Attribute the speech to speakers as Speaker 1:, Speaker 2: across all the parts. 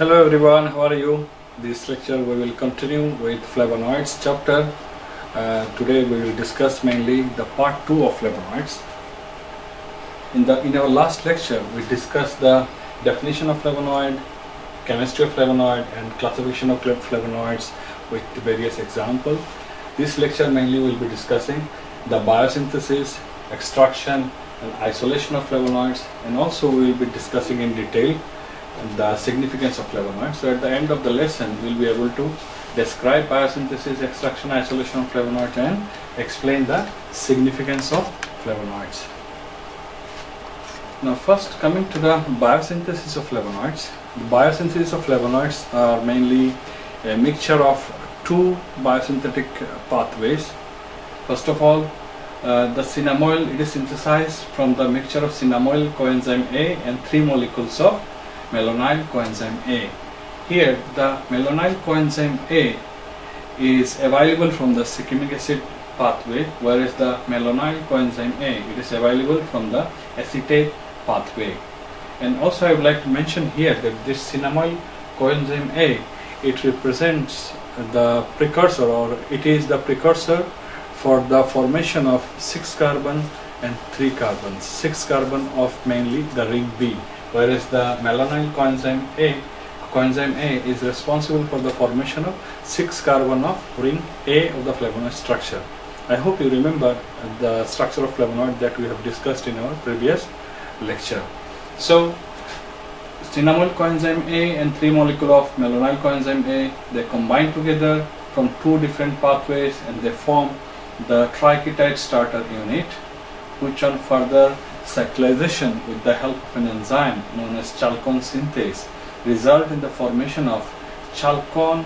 Speaker 1: Hello everyone, how are you? This lecture we will continue with flavonoids chapter. Uh, today we will discuss mainly the part 2 of flavonoids. In, the, in our last lecture we discussed the definition of flavonoid, chemistry of flavonoid and classification of flavonoids with various examples. This lecture mainly will be discussing the biosynthesis, extraction and isolation of flavonoids and also we will be discussing in detail the significance of flavonoids. So at the end of the lesson, we'll be able to describe biosynthesis, extraction, isolation of flavonoids and explain the significance of flavonoids. Now first coming to the biosynthesis of flavonoids. The biosynthesis of flavonoids are mainly a mixture of two biosynthetic pathways. First of all, uh, the cinnamoyl it is synthesized from the mixture of cinnamoyl coenzyme A and three molecules of malonyl coenzyme A. Here the malonyl coenzyme A is available from the shikimic acid pathway whereas the malonyl coenzyme A it is available from the acetate pathway. And also I would like to mention here that this cinnamoyl coenzyme A it represents the precursor or it is the precursor for the formation of 6 carbon and 3 carbons. 6 carbon of mainly the ring B whereas the malonyl coenzyme A coenzyme A is responsible for the formation of 6 carbon of ring A of the flavonoid structure. I hope you remember the structure of flavonoid that we have discussed in our previous lecture. So cinnamoyl coenzyme A and 3 molecule of malonyl coenzyme A they combine together from two different pathways and they form the triketide starter unit which on further cyclization with the help of an enzyme known as chalcone synthase result in the formation of chalcone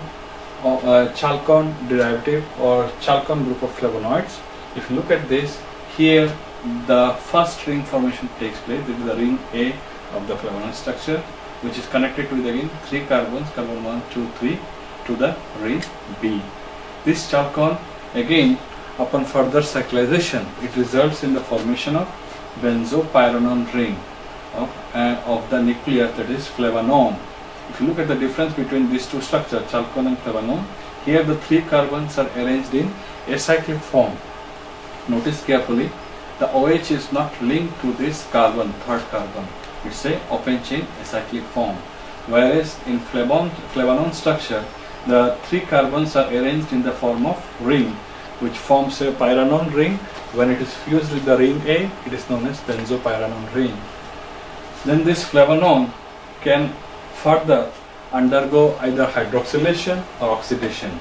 Speaker 1: or uh, chalcone derivative or chalcone group of flavonoids. If you look at this, here the first ring formation takes place. This is the ring A of the flavonoid structure, which is connected with again three carbons, carbon 1, 2, 3, to the ring B. This chalcone again upon further cyclization, it results in the formation of benzopyranone ring of, uh, of the nucleus that is flavanone. If you look at the difference between these two structures, chalcone and flavanone, here the three carbons are arranged in acyclic form. Notice carefully, the OH is not linked to this carbon, third carbon. It's a open chain acyclic form. Whereas in flavon, flavanone structure, the three carbons are arranged in the form of ring, which forms a pyranone ring when it is fused with the ring A, it is known as benzopyranone ring. Then this flavanone can further undergo either hydroxylation or oxidation.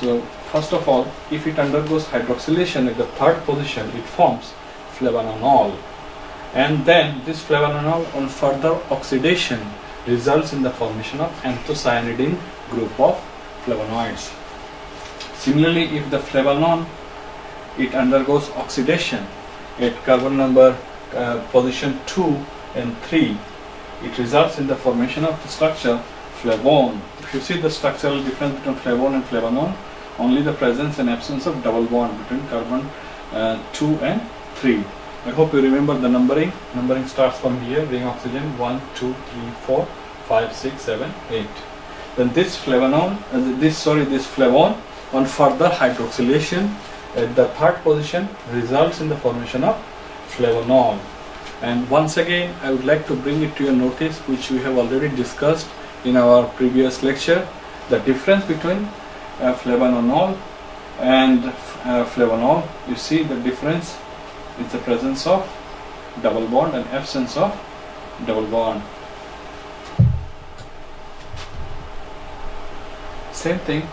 Speaker 1: So first of all, if it undergoes hydroxylation at the third position, it forms flavanonol. And then this flavanonol on further oxidation results in the formation of anthocyanidin group of flavonoids. Similarly, if the flavanone it undergoes oxidation at carbon number uh, position 2 and 3 it results in the formation of the structure flavone if you see the structural difference between flavone and flavanone only the presence and absence of double bond between carbon uh, 2 and 3 I hope you remember the numbering. Numbering starts from here ring oxygen 1 2 3 4 5 6 7 8 then this flavanone uh, this sorry this flavone on further hydroxylation at the third position results in the formation of flavonol and once again I would like to bring it to your notice which we have already discussed in our previous lecture the difference between uh, flavonol and uh, flavonol. You see the difference is the presence of double bond and absence of double bond. Same thing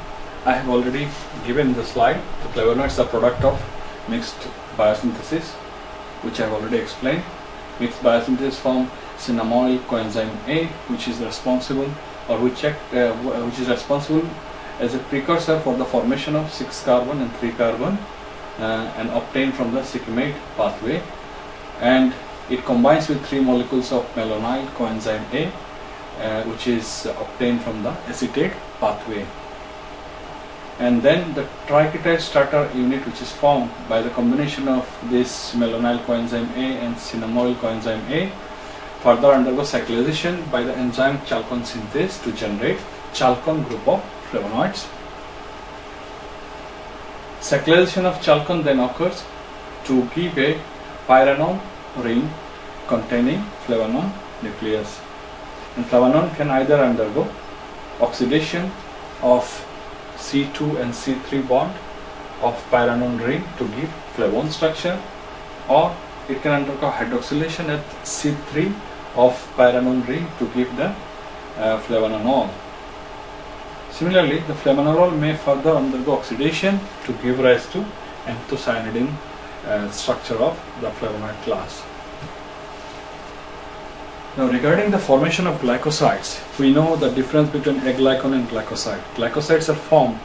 Speaker 1: I have already given the slide. The flavonoids are product of mixed biosynthesis, which I have already explained. Mixed biosynthesis form cinnamoyl coenzyme A, which is responsible or which, act, uh, which is responsible as a precursor for the formation of 6 carbon and 3 carbon uh, and obtained from the shikimate pathway and it combines with three molecules of malonyl coenzyme A uh, which is obtained from the acetate pathway and then the triketide starter unit which is formed by the combination of this malonyl coenzyme A and cinnamoyl coenzyme A further undergo cyclization by the enzyme chalcone synthase to generate chalcone group of flavonoids. Cyclization of chalcone then occurs to give a pyranone ring containing flavanone nucleus. And flavanone can either undergo oxidation of C2 and C3 bond of pyranone ring to give flavone structure or it can undergo hydroxylation at C3 of pyranone ring to give the uh. Similarly, the flavanol may further undergo oxidation to give rise to anthocyanidin uh, structure of the flavonoid class. Now regarding the formation of glycosides, we know the difference between aglycone and glycoside. Glycosides are formed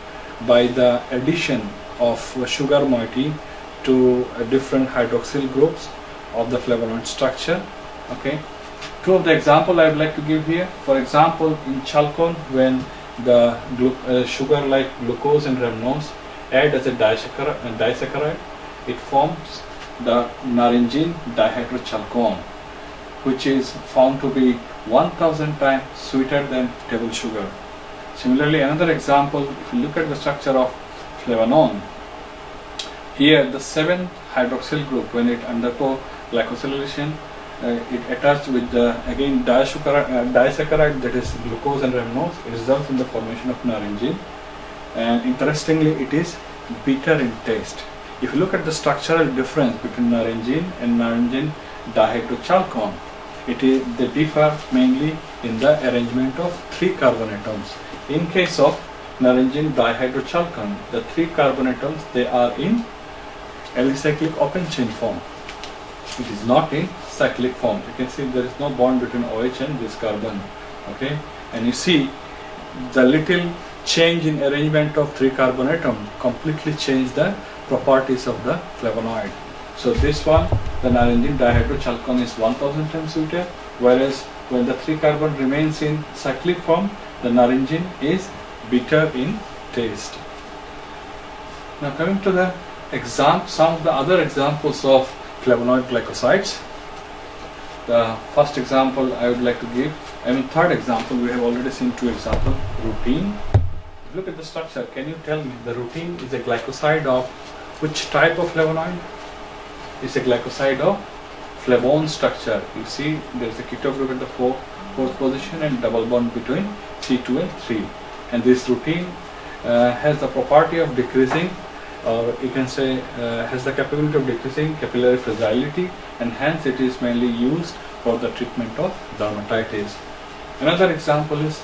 Speaker 1: by the addition of sugar moiety to different hydroxyl groups of the flavonoid structure. Okay, two of the example I would like to give here. For example, in chalcone, when the uh, sugar like glucose and rhamnose add as a disaccharide, disaccharide it forms the naringine dihydrochalcone which is found to be 1000 times sweeter than table sugar. Similarly, another example, if you look at the structure of flavanone, here the 7th hydroxyl group when it undergo glycosylation uh, it attached with the again disaccharide, uh, disaccharide that is glucose and rhamnose it results in the formation of naringine and interestingly it is bitter in taste if you look at the structural difference between naringine and naringine dihydrochalcone it is they differ mainly in the arrangement of three carbon atoms in case of naringine dihydrochalcone the three carbon atoms they are in alicyclic open chain form. It is not in cyclic form. You can see there is no bond between OH and this carbon okay? And you see the little change in arrangement of three carbon atom completely change the properties of the flavonoid. So this one the naringine dihydrochalcone is 1000 times sweeter whereas when the three carbon remains in cyclic form the naringine is bitter in taste now coming to the exam some of the other examples of flavonoid glycosides. The first example I would like to give, I mean third example, we have already seen two examples, rutin. Look at the structure, can you tell me the rutin is a glycoside of which type of flavonoid? It's a glycoside of flavone structure. You see there is a keto group at the fourth, fourth position and double bond between C2 and 3. And this rutin uh, has the property of decreasing or you can say uh, has the capability of decreasing capillary fragility and hence it is mainly used for the treatment of dermatitis. Another example is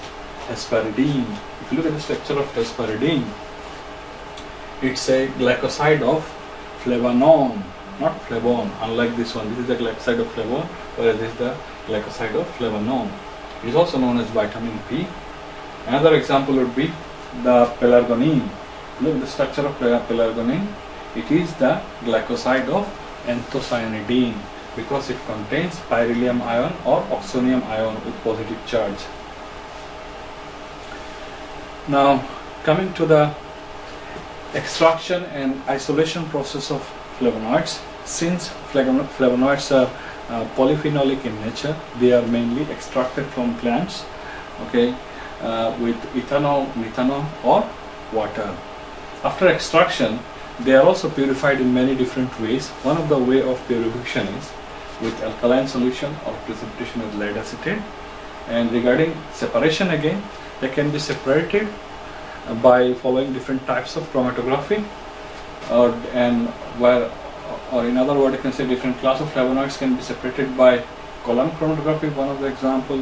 Speaker 1: hesperidine. If you look at the structure of hesperidine, it's a glycoside of flavanone, not flavone, unlike this one. This is the glycoside of flavone, whereas this is the glycoside of flavanone. It is also known as vitamin P. Another example would be the pelargonine Look at the structure of pelargonine. It is the glycoside of anthocyanidin because it contains pyrylium ion or oxonium ion with positive charge. Now coming to the extraction and isolation process of flavonoids. Since flavonoids are uh, polyphenolic in nature, they are mainly extracted from plants okay, uh, with ethanol, methanol or water. After extraction, they are also purified in many different ways. One of the way of purification is with alkaline solution or precipitation with lead acetate. And regarding separation again, they can be separated by following different types of chromatography or and where or in other words you can say different class of flavonoids can be separated by column chromatography one of the example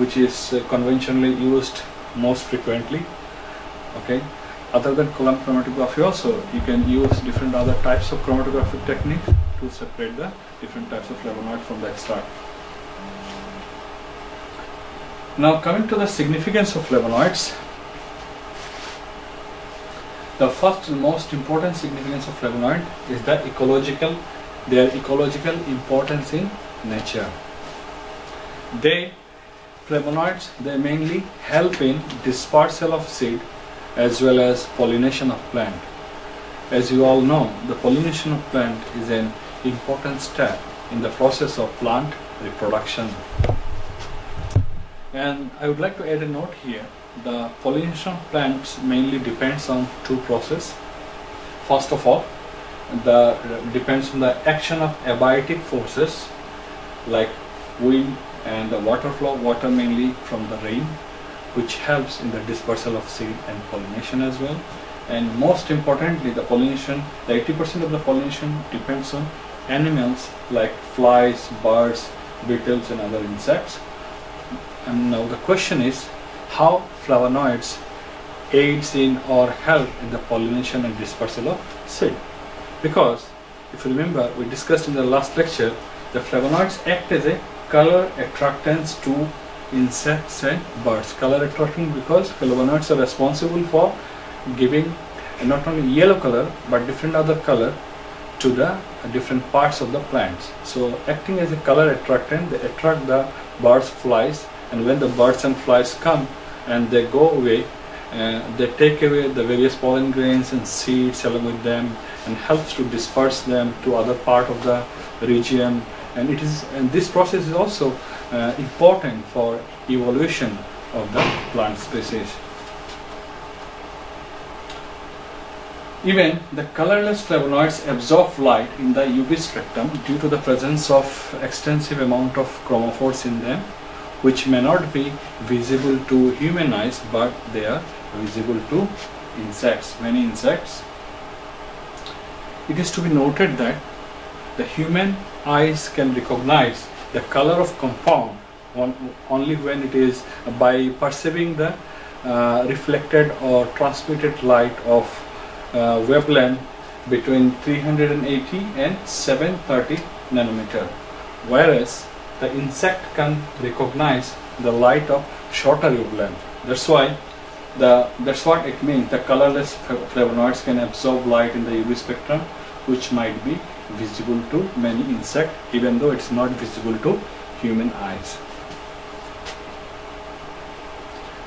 Speaker 1: which is uh, conventionally used most frequently okay other than column chromatography also you can use different other types of chromatographic techniques to separate the different types of flavonoid from the extract. Now coming to the significance of flavonoids, the first and most important significance of flavonoid is the ecological, their ecological importance in nature. They, flavonoids, they mainly help in dispersal of seed as well as pollination of plant. As you all know, the pollination of plant is an important step in the process of plant reproduction. And I would like to add a note here. The pollination plants mainly depends on two processes. First of all, the depends on the action of abiotic forces like wind and the water flow, water mainly from the rain, which helps in the dispersal of seed and pollination as well. And most importantly, the pollination, the 80% of the pollination depends on animals like flies, birds, beetles and other insects. And now the question is how flavonoids aids in or help in the pollination and dispersal of seed. Because if you remember, we discussed in the last lecture, the flavonoids act as a color attractants to insects and birds. Color attracting because flavonoids are responsible for giving not only yellow color but different other color to the different parts of the plants. So acting as a color attractant, they attract the birds, flies and when the birds and flies come and they go away, uh, they take away the various pollen grains and seeds along with them and helps to disperse them to other part of the region and it is and this process is also uh, important for evolution of the plant species. Even the colorless flavonoids absorb light in the UV spectrum due to the presence of extensive amount of chromophores in them which may not be visible to human eyes but they are visible to insects, many insects. It is to be noted that the human eyes can recognize the color of compound on, only when it is by perceiving the uh, reflected or transmitted light of uh, wavelength between 380 and 730 nanometer whereas the insect can recognize the light of shorter wavelength. That's why the that's what it means. The colorless flavonoids can absorb light in the UV spectrum which might be visible to many insects even though it's not visible to human eyes.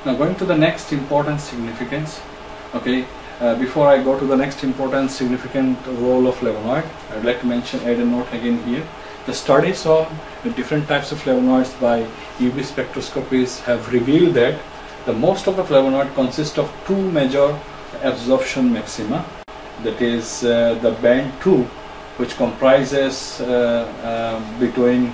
Speaker 1: Now going to the next important significance okay? Uh, before I go to the next important significant role of flavonoid I would like to mention add a note again here the studies on different types of flavonoids by UV spectroscopies have revealed that the most of the flavonoid consists of two major absorption maxima that is uh, the band 2 which comprises uh, uh, between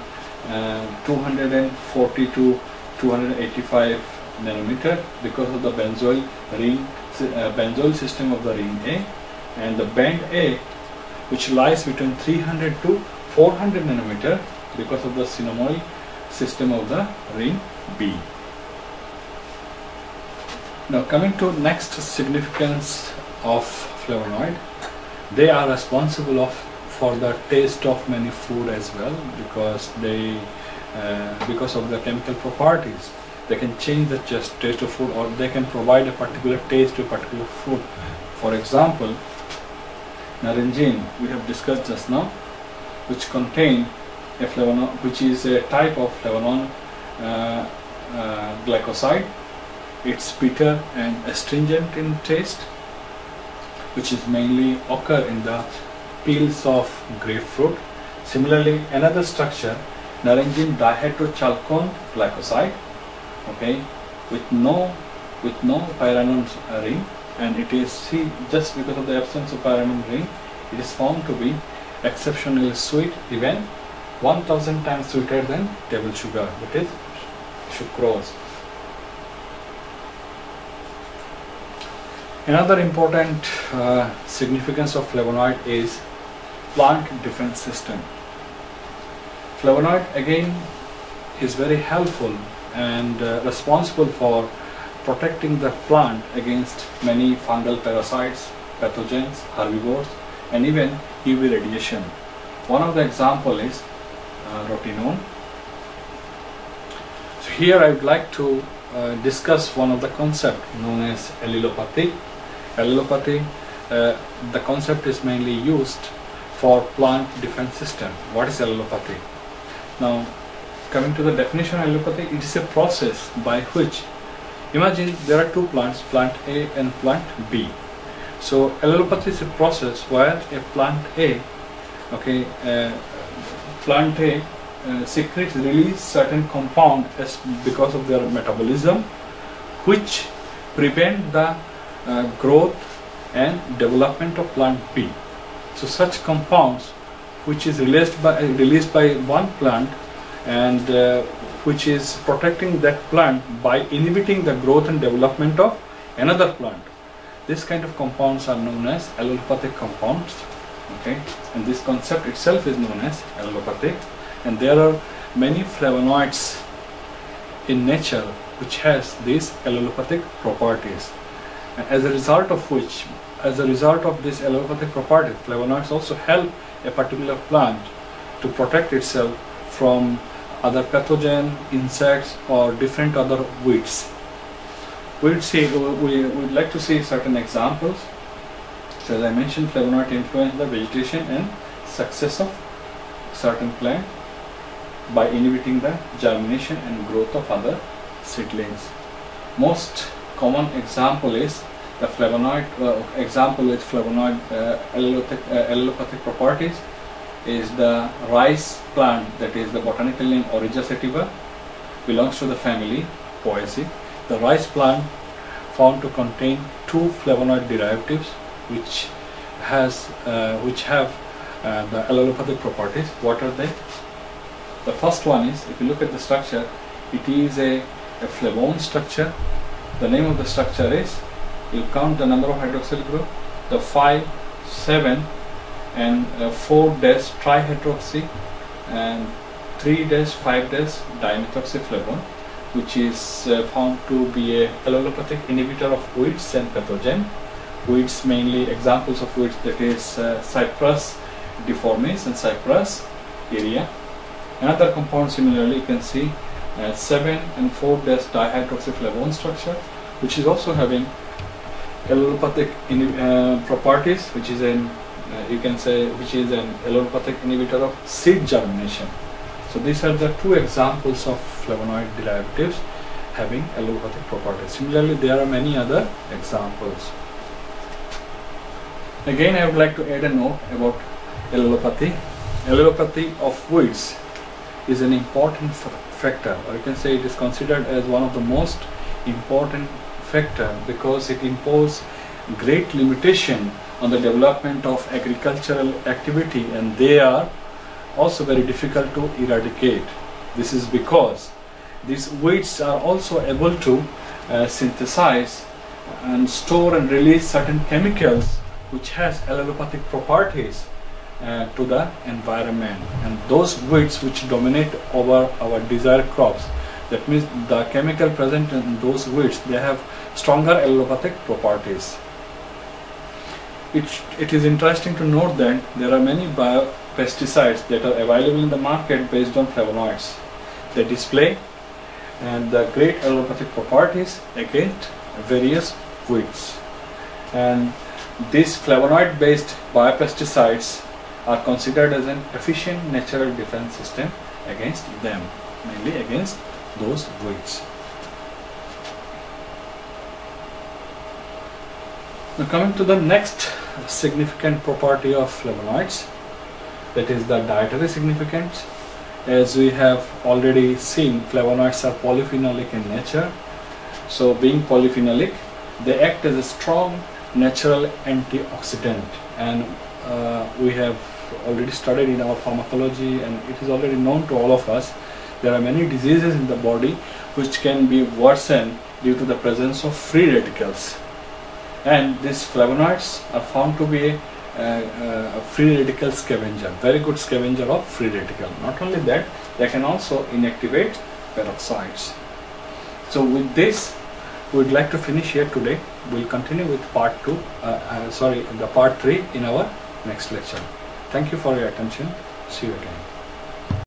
Speaker 1: uh, 240 to 285 nanometer because of the benzoyl ring benzoyl system of the ring A and the band A which lies between 300 to 400 nanometer because of the cinnamoyl system of the ring B. Now coming to next significance of flavonoid, they are responsible of for the taste of many food as well because they uh, because of the chemical properties. They can change the just taste of food or they can provide a particular taste to a particular food. For example naringin we have discussed just now which contain a flavonol which is a type of flavonol uh, uh, glycoside it's bitter and astringent in taste which is mainly occur in the peels of grapefruit. Similarly, another structure, naringin dihydrochalcone glycoside, okay, with no with no pyranone ring, and it is see just because of the absence of pyranone ring, it is found to be exceptionally sweet, even 1000 times sweeter than table sugar, that is sucrose. Another important uh, significance of flavonoid is plant defense system. Flavonoid again is very helpful and uh, responsible for protecting the plant against many fungal parasites, pathogens, herbivores and even UV radiation. One of the example is uh, rotenone. So here I would like to uh, discuss one of the concept known as allelopathy. Allelopathy, uh, the concept is mainly used for plant defense system. What is allelopathy? Now, coming to the definition of allelopathy, it is a process by which, imagine there are two plants, plant A and plant B. So, allelopathy is a process where a plant A, okay, uh, plant A uh, secrete release certain compound as because of their metabolism which prevent the uh, growth and development of plant B. So such compounds which is released by released by one plant and uh, which is protecting that plant by inhibiting the growth and development of another plant. This kind of compounds are known as allelopathic compounds. Okay, and this concept itself is known as allelopathic, and there are many flavonoids in nature which has these allelopathic properties. And as a result of which, as a result of this allelopathic property, flavonoids also help a particular plant to protect itself from other pathogen, insects or different other weeds. We'll see, we would like to see certain examples. So as I mentioned, flavonoid influence the vegetation and success of certain plant by inhibiting the germination and growth of other seedlings. Most common example is the flavonoid uh, example with flavonoid uh, allelopathic, uh, allelopathic properties is the rice plant that is the botanical name Oryza sativa belongs to the family Poaceae. The rice plant found to contain two flavonoid derivatives which has uh, which have uh, the allelopathic properties. What are they? The first one is if you look at the structure it is a, a flavone structure. The name of the structure is you count the number of hydroxyl group the 5 7 and uh, 4 dash trihydroxy and 3 dash 5 dash dimethoxyflavone which is uh, found to be a allelopathic inhibitor of weeds and pathogen weeds mainly examples of weeds that is uh, Cyperus difformis and Cyperus iria another compound similarly you can see uh, 7 and 4 dash dihydroxyflavone structure which is also having allelopathic uh, properties which is an uh, you can say which is an allelopathic inhibitor of seed germination. So these are the two examples of flavonoid derivatives having allelopathic properties. Similarly, there are many other examples. Again, I would like to add a note about allelopathy. Allelopathy of weeds is an important factor, or you can say it is considered as one of the most important factor because it imposes great limitation on the development of agricultural activity and they are also very difficult to eradicate. This is because these weeds are also able to uh, synthesize and store and release certain chemicals which has allelopathic properties uh, to the environment and those weeds which dominate over our desired crops that means the chemical present in those weeds they have stronger allelopathic properties it, it is interesting to note that there are many biopesticides that are available in the market based on flavonoids. They display and the great allelopathic properties against various weeds. And these flavonoid based biopesticides are considered as an efficient natural defense system against them, mainly against those weeds. Now coming to the next significant property of flavonoids that is the dietary significance. As we have already seen flavonoids are polyphenolic in nature. So being polyphenolic they act as a strong natural antioxidant. And uh, we have already studied in our pharmacology and it is already known to all of us there are many diseases in the body which can be worsened due to the presence of free radicals. And these flavonoids are found to be a, free radical scavenger, very good scavenger of free radical. Not only that, they can also inactivate peroxides. So with this, we would like to finish here today. We'll continue with part 2, uh, uh, sorry, the part 3 in our next lecture. Thank you for your attention. See you again.